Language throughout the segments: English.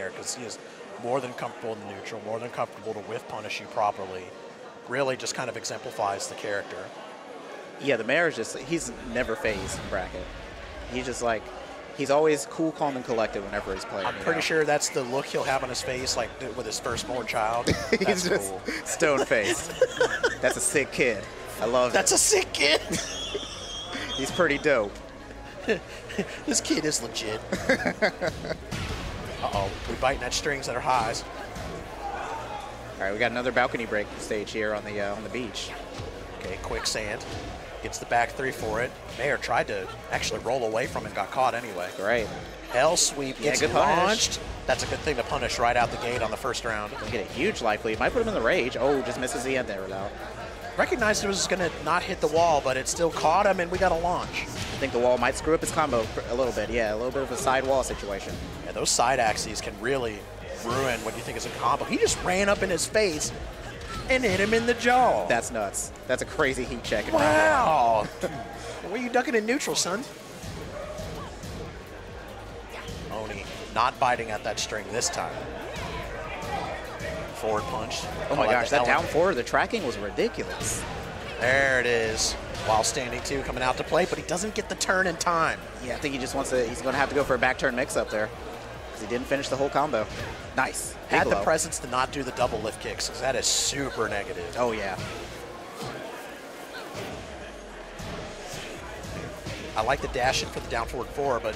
Mayor because he is more than comfortable in the neutral, more than comfortable to whiff punish you properly. Really just kind of exemplifies the character. Yeah, the mayor is just, he's never phased in bracket. He's just like, he's always cool, calm, and collected whenever he's playing. I'm pretty know? sure that's the look he'll have on his face, like with his firstborn child. That's he's just cool. stone faced. That's a sick kid. I love That's it. a sick kid. He's pretty dope. this kid is legit. Uh-oh, we biting at strings that are highs. All right, we got another balcony break stage here on the uh, on the beach. Okay, quicksand. Gets the back three for it. Mayor tried to actually roll away from it, got caught anyway. Great. Hell sweep Yeah, gets punish. launched. That's a good thing to punish right out the gate on the first round. Gonna get a huge life lead. Might put him in the rage. Oh, just misses the end there though. Recognized it was going to not hit the wall, but it still caught him, and we got a launch. I think the wall might screw up his combo a little bit. Yeah, a little bit of a side wall situation. Yeah, those side axes can really ruin what you think is a combo. He just ran up in his face and hit him in the jaw. That's nuts. That's a crazy heat check. in round one. wow. Where you ducking in neutral, son? Oni not biting at that string this time. Forward punch. Oh my gosh, that down forward, the tracking was ridiculous. There it is. While standing two coming out to play, but he doesn't get the turn in time. Yeah, I think he just wants to. He's going to have to go for a back turn mix up there because he didn't finish the whole combo. Nice. Big Had the presence to not do the double lift kicks, because that is super negative. Oh yeah. I like the dash in for the down forward four, but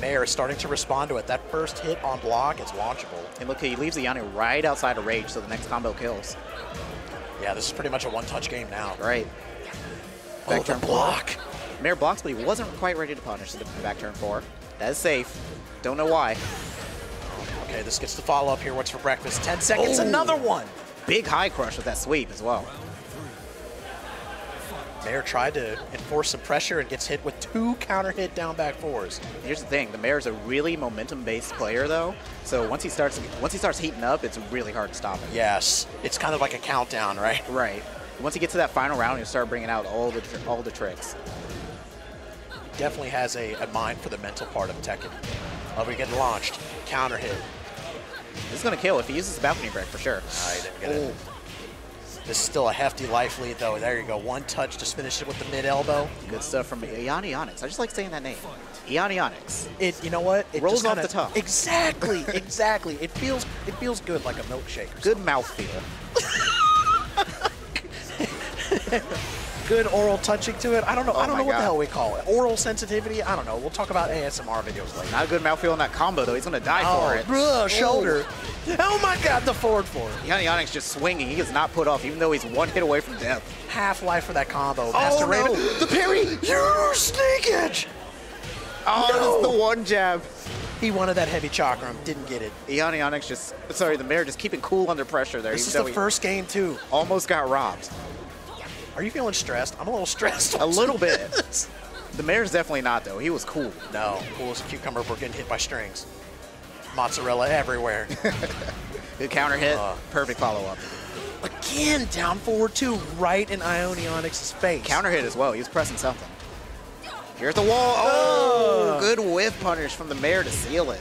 Mayor is starting to respond to it. That first hit on block is launchable. And look, he leaves the Yanni right outside of rage, so the next combo kills. Yeah, this is pretty much a one-touch game now. Oh, Back the turn four. block. Mayor blocks, but he wasn't quite ready to punish the back turn four. That is safe. Don't know why. Okay, this gets the follow-up here. What's for breakfast? 10 seconds, Oh. another one. Big high crush with that sweep as well. Mayor tried to enforce some pressure and gets hit with two counter hit down back fours. Here's the thing: the mayor's a really momentum-based player, though. So once he starts, once he starts heating up, it's really hard to stop him. Yes, it's kind of like a countdown, right? Right. Once he gets to that final round, he'll start bringing out all the all the tricks. Definitely has a, a mind for the mental part of Tekken. Oh, we get launched. Counter hit. This is gonna kill if he uses the balcony break for sure. He didn't get it. Oh. This is still a hefty life lead, though. There you go. One touch, just finish it with the mid elbow. Good stuff from Iani Onyx. I just like saying that name. Iani Onyx. It, you know what? It Rolls just off kinda- the tongue. Exactly, exactly. It feels, it feels good like a milkshake. Or Good mouthfeel. Good oral touching to it. I don't know. Oh I don't know what the hell we call it. Oral sensitivity. I don't know. We'll talk about ASMR videos later. Not a good mouthfeel in that combo though. He's gonna die oh, for it. bruh, shoulder. Oh my God, the forward four. Onyx just swinging. He is not put off, even though he's one hit away from death. Half life for that combo. Oh, Master no. Raven. The parry! You sneak edge. Oh, No. the one jab. He wanted that heavy chakram. Didn't get it. Onyx just, sorry, the mayor just keeping cool under pressure there. This is the he first game too. Almost got robbed. Are you feeling stressed? I'm a little stressed. A little bit. The mayor's definitely not though. He was cool. No, cool as a cucumber. We're getting hit by strings. Mozzarella everywhere. Good counter hit. Uh. Perfect follow up. Again, down forward two, right in IonyOniyX's face. Counter hit as well. He was pressing something. Here's the wall. Oh, good whiff punish from the mayor to seal it.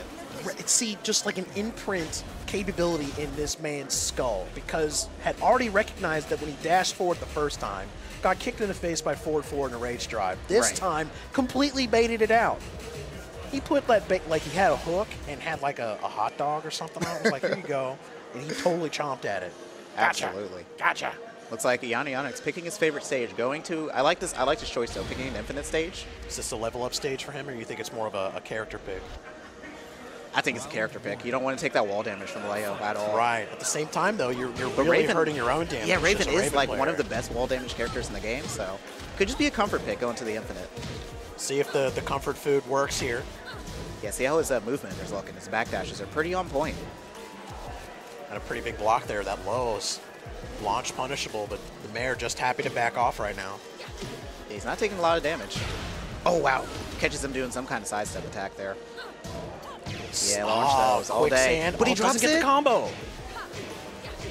See, just like an imprint capability in this man's skull, because had already recognized that when he dashed forward the first time, got kicked in the face by forward four in a rage drive. This Right. time, completely baited it out. He put that bait like he had a hook and had like a, a hot dog or something on. it. Was like, here you go, and he totally chomped at it. Gotcha. Absolutely. Gotcha. Looks like Iani Onyx picking his favorite stage, going to. I like this. I like this choice though, picking an infinite stage. Is this a level up stage for him, or you think it's more of a, a character pick? I think it's a character pick. You don't want to take that wall damage from Leo at all. Right. At the same time, though, you're, you're really Raven- hurting your own damage. Yeah, Raven is Raven like one of the best wall damage characters in the game, so could just be a comfort pick going to the infinite. See if the, the comfort food works here. Yeah, see how his uh, movement is looking. His backdashes are pretty on point. And a pretty big block there. That low is launch punishable, but the mayor just happy to back off right now. He's not taking a lot of damage. Oh wow, catches him doing some kind of sidestep attack there. Yeah, launch Oh, those all day. But he Oh, drops doesn't get it. the combo.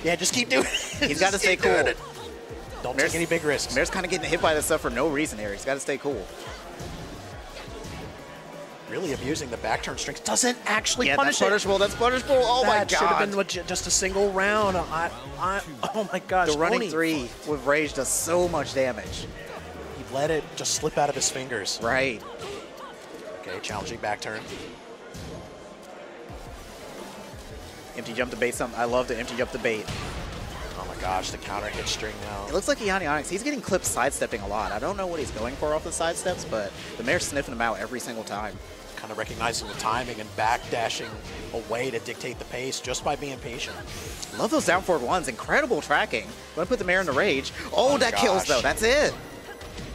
Yeah, just keep doing it. He's got to stay cool. it. Don't Mayor's- take any big risks. Mayor's kind of getting hit by this stuff for no reason here. He's got to stay cool. Really abusing the back turn strings. Doesn't actually Yeah, punish that's punishable. That's punishable. Oh it. my that should have been legit- just a single round. I, I, oh my gosh. the running Oni, three with rage does so much damage. He let it just slip out of his fingers. Right. Okay, challenging back turn. Empty jump to bait something. I love the empty jump to bait. Oh my gosh, the counter hit string now. It looks like Yanni Onyx, he's getting clipped sidestepping a lot. I don't know what he's going for off the sidesteps, but the mayor's sniffing him out every single time. Kind of recognizing the timing and back dashing away to dictate the pace just by being patient. Love those down forward ones. Incredible tracking. Gonna put the mayor in the rage. Oh, Oh, that kills though. That's it.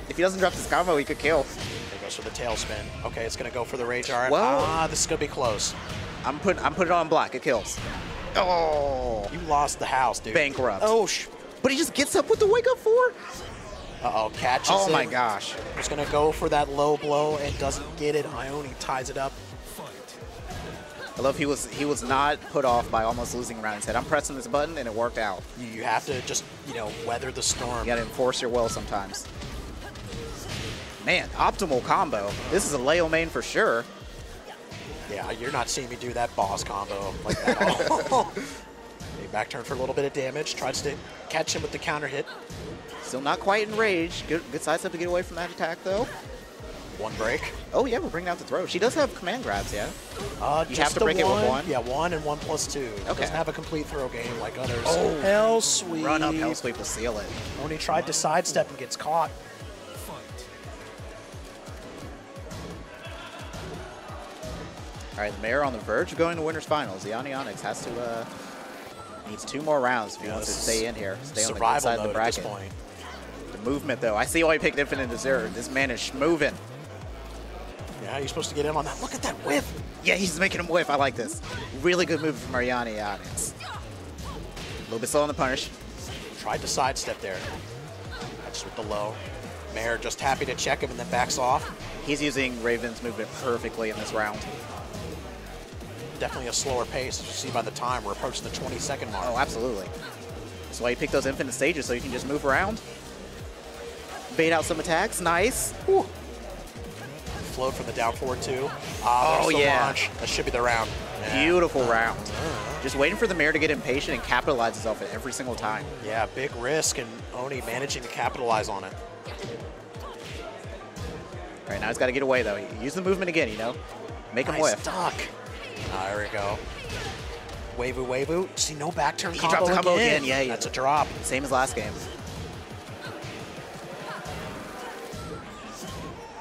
If he doesn't drop this combo, he could kill. There goes for the tailspin. Okay, it's gonna go for the rage art. Well- ah, this is gonna be close. I'm putting I'm putting it on black. It kills. Oh, You lost the house, dude. Bankrupt. Oh, sh. but he just gets up with the wake up four. Uh-oh, catches Oh my it. gosh. He's gonna go for that low blow and doesn't get it. Ione ties it up. I love he was he was not put off by almost losing a round. He said, "I'm pressing this button," and it worked out. You, you have to just, you know, weather the storm. You gotta enforce your will sometimes. Man, optimal combo. This is a Leo main for sure. Yeah, you're not seeing me do that boss combo like that at all. Back turn for a little bit of damage. Tries to catch him with the counter hit. Still not quite enraged. rage. Good, good sidestep to get away from that attack though. One break. Oh yeah, we're bringing out the throw. She does have command grabs, yeah. Uh, You have to the break it with one? Yeah, one and one plus two. Okay. Doesn't have a complete throw game like others. Oh. hell sweep. Run up, hell sweep will seal it. Oni tried to sidestep and gets caught. All right, the mayor on the verge of going to winners finals. Yanni Onyx has to uh, needs two more rounds if he Yeah, wants to stay in here, stay on the good side of the mode at this bracket. point. The movement though, I see why he picked Infinite Desert. This man is moving. Yeah, you're supposed to get in on that. Look at that whiff. Yeah, he's making him whiff. I like this. Really good move from Yanni Onyx. A little bit slow on the punish. Tried to sidestep there. That's with the low. Mayor just happy to check him and then backs off. He's using Raven's movement perfectly in this round. Definitely a slower pace, as you see by the time. We're approaching the 20 second mark. Oh, absolutely. That's why you pick those infinite stages so you can just move around. Bait out some attacks. Nice. Whew. Float from the down forward two. Ah, Oh, yeah. launch. That should be the round. Yeah. Beautiful uh, round. Uh, uh. Just waiting for the mayor to get impatient and capitalize himself at every single time. Yeah, big risk and Oni managing to capitalize on it. All right, now he's got to get away, though. Use the movement again, you know? Make him Nice whiff. duck. Ah, there we go. Wavu, wavu. See, no back turn He combo, dropped the combo again. Yeah, yeah. That's a drop. Same as last game.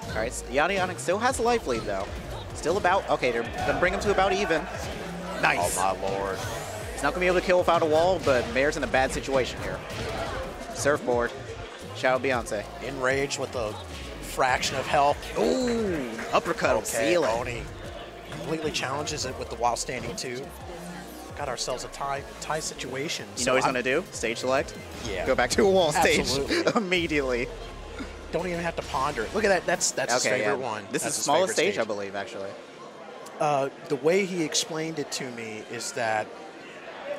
All right, Yanni Onyx still has a life lead, though. Still about, okay, they're going to bring him to about even. Nice. Oh, my lord. He's not going to be able to kill without a wall, but Mayor's in a bad situation here. Surfboard. Shout out Beyonce. Enraged with a fraction of health. Ooh, uppercut Okay. Oni completely challenges it with the while standing two. Got ourselves a tie tie situation. You know what he's going to do? Stage select? Yeah. Go back to a wall stage immediately. Don't even have to ponder it. Look at that. That's that's his favorite yeah. one. This That's is the smallest favorite stage, I believe, actually. Uh, the way he explained it to me is that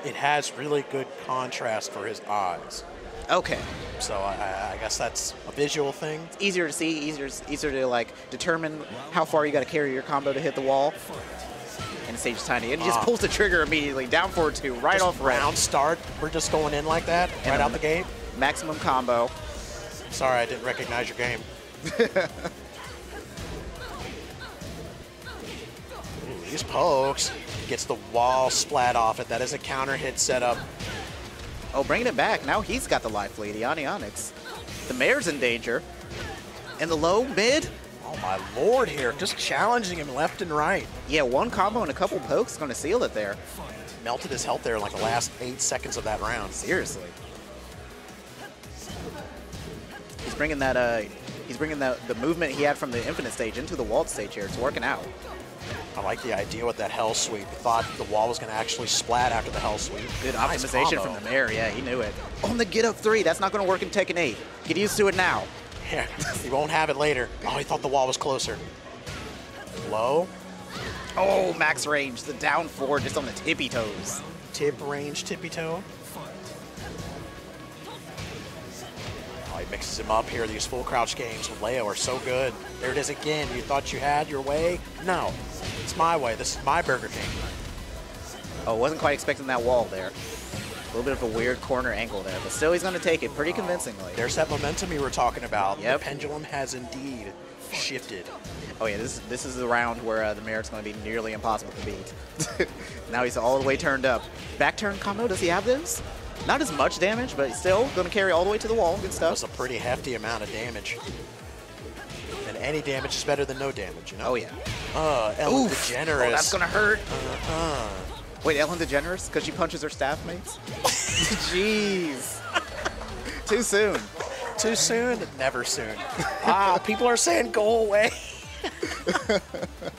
it has really good contrast for his eyes. Okay. So I, I guess that's a visual thing. It's easier to see, easier, easier to like determine how far you got to carry your combo to hit the wall. And stage is tiny. And he just Ah. pulls the trigger immediately, down forward two, right Just off round. round start. We're just going in like that, And right out the gate. Maximum combo. Sorry, I didn't recognize your game. Ooh, these pokes. Gets the wall splat off it. That is a counter hit setup. Oh, bringing it back. Now he's got the life lead, Yanni Onyx. The mayor's in danger. And the low, mid. Oh my lord here. Just challenging him left and right. Yeah, one combo and a couple pokes going to seal it there. Melted his health there in like the last eight seconds of that round. Seriously. He's bringing that, uh, he's bringing the, the movement he had from the infinite stage into the walled stage here. It's working out. I like the idea with that hell sweep. Thought the wall was going to actually splat after the hell sweep. Good Nice optimization combo. from the mayor. Yeah, he knew it. On the get up three. That's not going to work in Tekken 8. Get used to it now. Yeah, he won't have it later. Oh, he thought the wall was closer. Low, Oh, max range. The down four just on the tippy toes. tip range, tippy toe. He mixes him up here. These full crouch games with Leo are so good. There it is again. You thought you had your way? No, it's my way. This is my Burger King. Oh, wasn't quite expecting that wall there. A little bit of a weird corner angle there, but still he's going to take it pretty convincingly. There's that momentum you were talking about. Yep. The pendulum has indeed shifted. Oh yeah, this this is the round where uh, the Merrick's going to be nearly impossible to beat. now he's all the way turned up. Back turn combo, does he have this? Not as much damage, but still going to carry all the way to the wall. Good That was a pretty hefty amount of damage. And any damage is better than no damage, you know? Oh yeah. Uh, Ellen Oof. DeGeneres. Oh, that's going to hurt. Uh, Wait, Ellen DeGeneres? Because she punches her staff mates? Jeez. Too soon. too soon? Never soon. ah, people are saying go away.